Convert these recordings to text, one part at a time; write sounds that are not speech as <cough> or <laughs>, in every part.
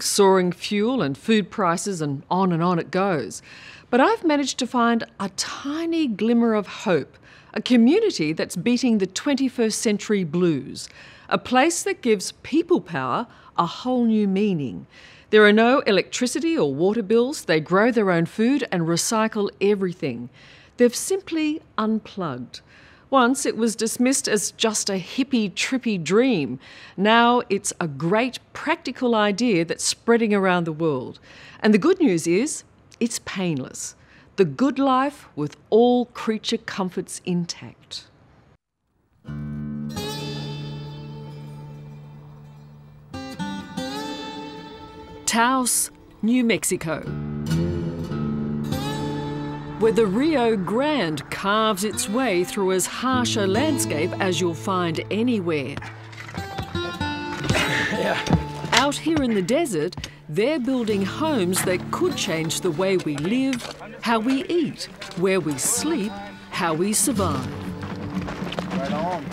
soaring fuel and food prices, and on and on it goes. But I've managed to find a tiny glimmer of hope, a community that's beating the 21st century blues, a place that gives people power a whole new meaning. There are no electricity or water bills, they grow their own food and recycle everything. They've simply unplugged. Once it was dismissed as just a hippie, trippy dream. Now it's a great practical idea that's spreading around the world. And the good news is, it's painless. The good life with all creature comforts intact. Taos, New Mexico where the Rio Grande carves its way through as harsh a landscape as you'll find anywhere. yeah. Out here in the desert, they're building homes that could change the way we live, how we eat, where we sleep, how we survive. Right on.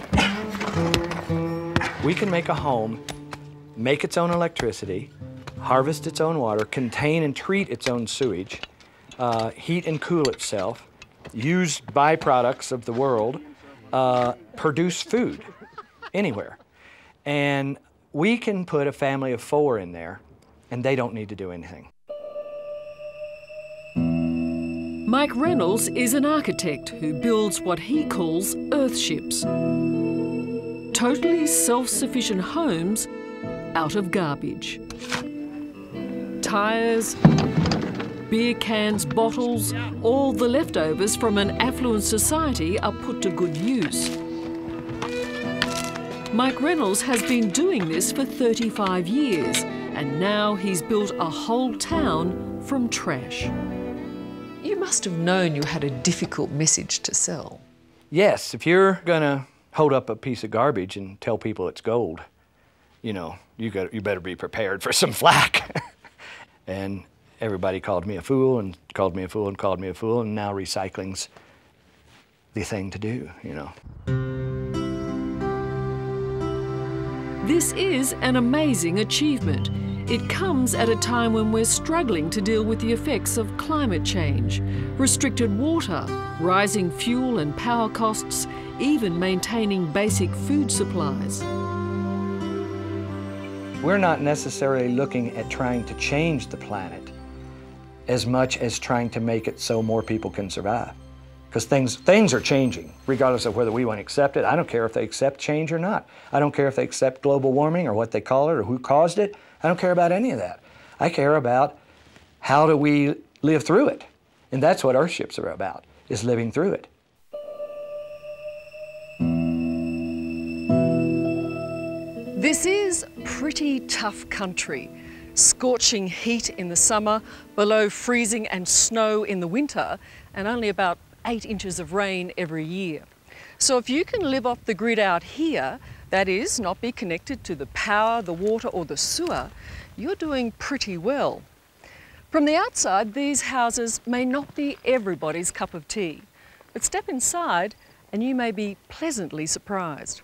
We can make a home, make its own electricity, harvest its own water, contain and treat its own sewage, uh, heat and cool itself, use byproducts of the world, uh, produce food anywhere. And we can put a family of four in there and they don't need to do anything. Mike Reynolds is an architect who builds what he calls earthships. Totally self-sufficient homes out of garbage. Tyres, Beer cans, bottles, all the leftovers from an affluent society are put to good use. Mike Reynolds has been doing this for 35 years and now he's built a whole town from trash. You must have known you had a difficult message to sell. Yes, if you're gonna hold up a piece of garbage and tell people it's gold, you know, you, got, you better be prepared for some <laughs> flack. and everybody called me a fool and called me a fool and called me a fool, and now recycling's the thing to do, you know. This is an amazing achievement. It comes at a time when we're struggling to deal with the effects of climate change, restricted water, rising fuel and power costs, even maintaining basic food supplies. We're not necessarily looking at trying to change the planet as much as trying to make it so more people can survive. Because things, things are changing, regardless of whether we want to accept it. I don't care if they accept change or not. I don't care if they accept global warming or what they call it or who caused it. I don't care about any of that. I care about how do we live through it. And that's what Earthships are about, is living through it. This is pretty tough country scorching heat in the summer, below freezing and snow in the winter, and only about eight inches of rain every year. So if you can live off the grid out here, that is, not be connected to the power, the water or the sewer, you're doing pretty well. From the outside, these houses may not be everybody's cup of tea, but step inside and you may be pleasantly surprised.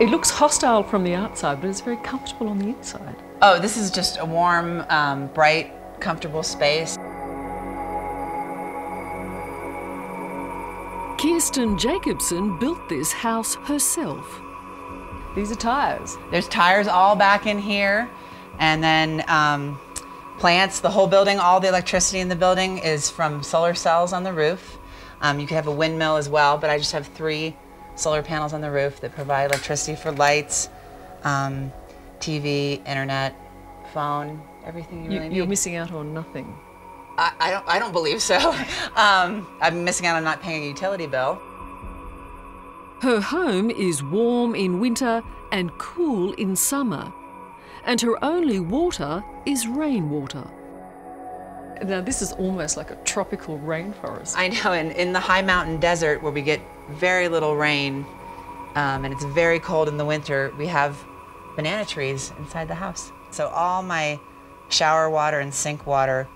It looks hostile from the outside, but it's very comfortable on the inside. Oh, this is just a warm, um, bright, comfortable space. Kirsten Jacobson built this house herself. These are tires. There's tires all back in here, and then um, plants. The whole building, all the electricity in the building is from solar cells on the roof. Um, you could have a windmill as well, but I just have three solar panels on the roof that provide electricity for lights, um, TV, internet, phone, everything you, you really need. You're missing out on nothing. I, I don't. I don't believe so. <laughs> um, I'm missing out on not paying a utility bill. Her home is warm in winter and cool in summer, and her only water is rainwater. Now, this is almost like a tropical rainforest. I know, and in the high mountain desert where we get very little rain um, and it's very cold in the winter, we have banana trees inside the house. So all my shower water and sink water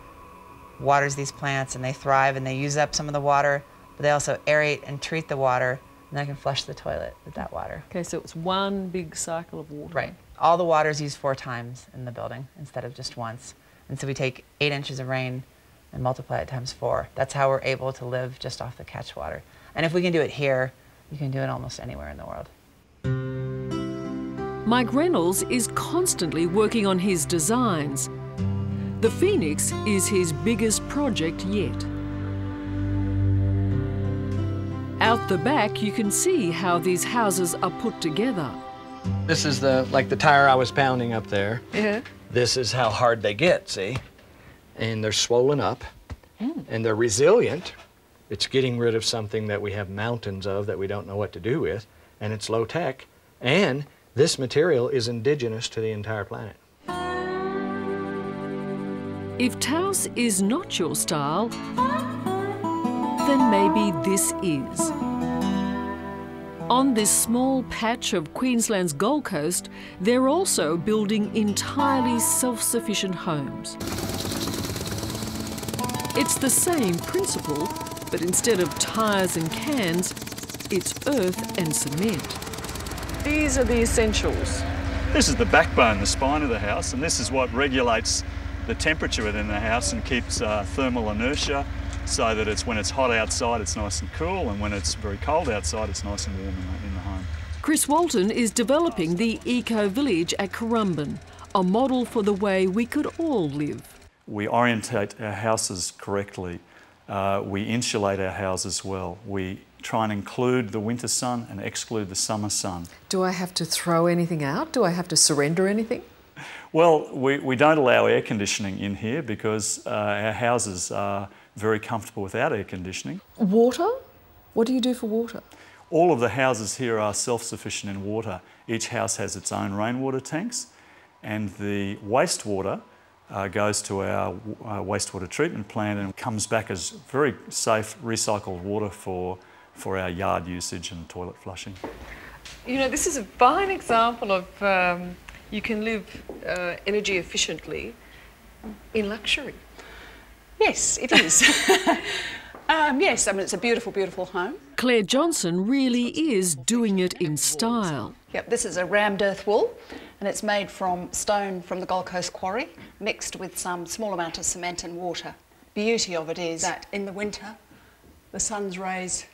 waters these plants and they thrive and they use up some of the water, but they also aerate and treat the water and I can flush the toilet with that water. Okay, so it's one big cycle of water. Right. All the water is used four times in the building instead of just once. And so we take eight inches of rain and multiply it times four. That's how we're able to live just off the catch water. And if we can do it here, you can do it almost anywhere in the world. Mike Reynolds is constantly working on his designs. The Phoenix is his biggest project yet. Out the back, you can see how these houses are put together. This is the like the tire I was pounding up there. Yeah. This is how hard they get, see? And they're swollen up mm. and they're resilient. It's getting rid of something that we have mountains of that we don't know what to do with, and it's low tech. And this material is indigenous to the entire planet. If Taos is not your style, then maybe this is. On this small patch of Queensland's Gold Coast, they're also building entirely self sufficient homes. It's the same principle, but instead of tyres and cans, it's earth and cement. These are the essentials. This is the backbone, the spine of the house, and this is what regulates the temperature within the house and keeps uh, thermal inertia so that it's when it's hot outside it's nice and cool and when it's very cold outside it's nice and warm in the, in the home. Chris Walton is developing the Eco Village at Currumbin, a model for the way we could all live. We orientate our houses correctly. Uh, we insulate our houses well. We try and include the winter sun and exclude the summer sun. Do I have to throw anything out? Do I have to surrender anything? Well, we, we don't allow air conditioning in here because uh, our houses are very comfortable without air conditioning. Water? What do you do for water? All of the houses here are self-sufficient in water. Each house has its own rainwater tanks and the wastewater uh, goes to our uh, wastewater treatment plant and comes back as very safe recycled water for, for our yard usage and toilet flushing. You know, this is a fine example of um, you can live uh, energy efficiently in luxury. Yes, it is. <laughs> um, yes, I mean, it's a beautiful, beautiful home. Claire Johnson really is doing it in style. Yep, this is a rammed earth wall, and it's made from stone from the Gold Coast quarry, mixed with some small amount of cement and water. Beauty of it is that in the winter, the sun's rays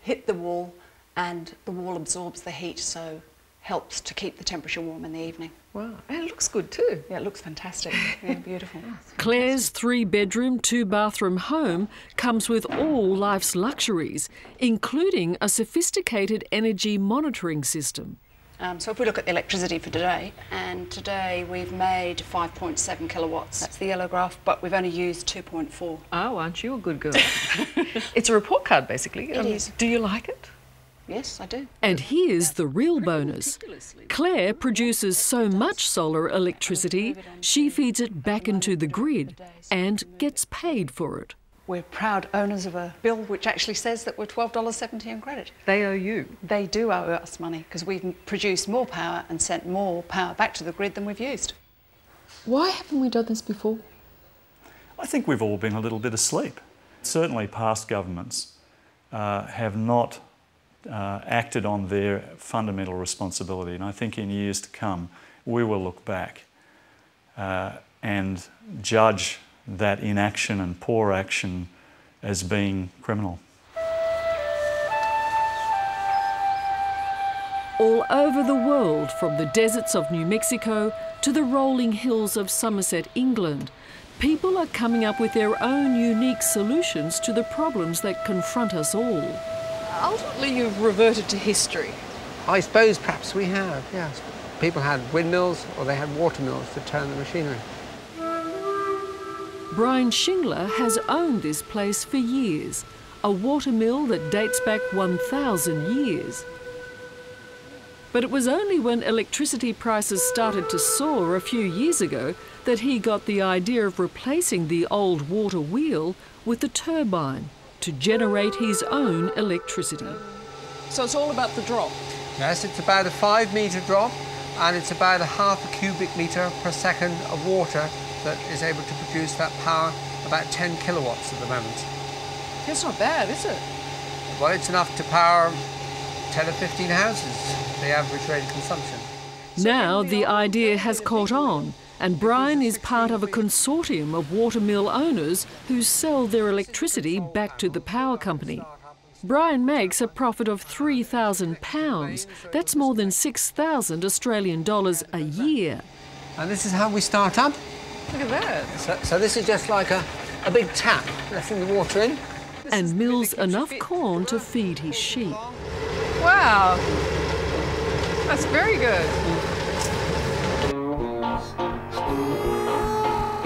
hit the wall, and the wall absorbs the heat, so helps to keep the temperature warm in the evening. Wow, and it looks good too. Yeah, it looks fantastic. Yeah, <laughs> beautiful. Claire's three bedroom, two bathroom home comes with all life's luxuries, including a sophisticated energy monitoring system. Um, so if we look at the electricity for today, and today we've made 5.7 kilowatts. That's the yellow graph, but we've only used 2.4. Oh, aren't you a good girl? <laughs> it's a report card, basically. It is. Do you like it? Yes, I do. And here's the real bonus Claire produces so much solar electricity, she feeds it back into the grid and gets paid for it. We're proud owners of a bill which actually says that we're $12.70 in credit. They owe you. They do owe us money because we've produced more power and sent more power back to the grid than we've used. Why haven't we done this before? I think we've all been a little bit asleep. Certainly, past governments uh, have not uh, acted on their fundamental responsibility, and I think in years to come we will look back uh, and judge that inaction and poor action as being criminal. All over the world, from the deserts of New Mexico to the rolling hills of Somerset, England, people are coming up with their own unique solutions to the problems that confront us all. Ultimately, you've reverted to history. I suppose perhaps we have, yes. People had windmills or they had water mills to turn the machinery. Brian Shingler has owned this place for years, a water mill that dates back 1,000 years. But it was only when electricity prices started to soar a few years ago that he got the idea of replacing the old water wheel with the turbine to generate his own electricity. So it's all about the drop. Yes, it's about a five metre drop and it's about a half a cubic metre per second of water that is able to produce that power, about 10 kilowatts at the moment. That's not bad, is it? Well, it's enough to power 10 or 15 houses, the average rate of consumption. Now the idea has caught on, and Brian is part of a consortium of watermill owners who sell their electricity back to the power company. Brian makes a profit of £3,000. That's more than 6,000 Australian dollars a year. And this is how we start up. Look at that. So, so this is just like a, a big tap, letting the water in. And mills enough corn to feed his sheep. Wow. That's very good.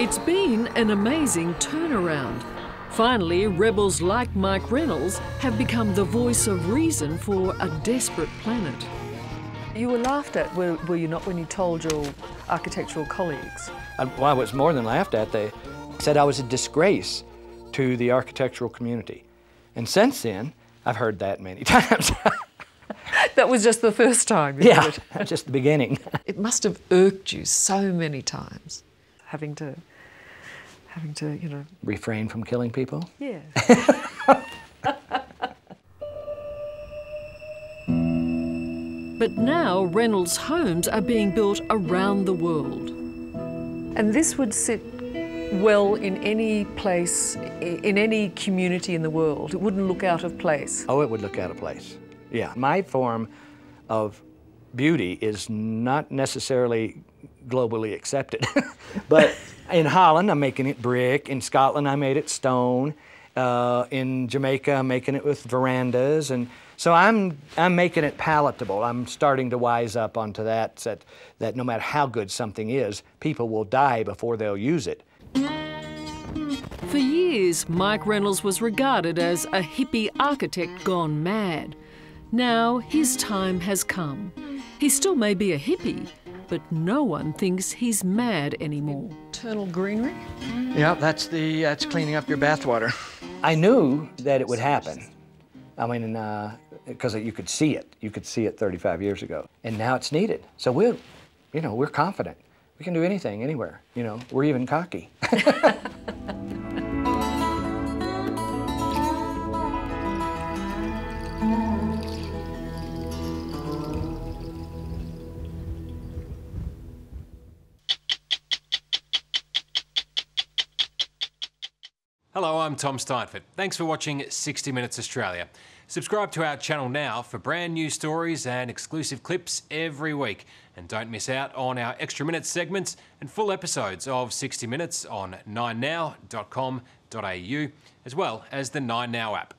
It's been an amazing turnaround. Finally, rebels like Mike Reynolds have become the voice of reason for a desperate planet. You were laughed at, were, were you not, when you told your architectural colleagues? Uh, well, I was more than laughed at. They said I was a disgrace to the architectural community. And since then, I've heard that many <laughs> times. <laughs> That was just the first time. you yeah, it. <laughs> just the beginning. It must have irked you so many times. Having to, having to, you know, Refrain from killing people. yeah. <laughs> But now Reynolds homes are being built around the world. And this would sit well in any place, in any community in the world. It wouldn't look out of place. Oh, it would look out of place. Yeah. My form of beauty is not necessarily globally accepted. <laughs> but in Holland, I'm making it brick. In Scotland, I made it stone. Uh, in Jamaica, I'm making it with verandas. And so I'm, I'm making it palatable. I'm starting to wise up onto that, that, that no matter how good something is, people will die before they'll use it. For years, Mike Reynolds was regarded as a hippie architect gone mad. Now his time has come. He still may be a hippie, but no one thinks he's mad anymore. Eternal greenery. Yeah, that's the that's cleaning up your bathwater. I knew that it would happen. I mean, because uh, you could see it. You could see it 35 years ago, and now it's needed. So we're, you know, we're confident. We can do anything, anywhere. You know, we're even cocky. <laughs> Hello, I'm Tom Steinfort. Thanks for watching 60 Minutes Australia. Subscribe to our channel now for brand new stories and exclusive clips every week. And don't miss out on our extra minutes segments and full episodes of 60 Minutes on 9now.com.au, as well as the 9Now app.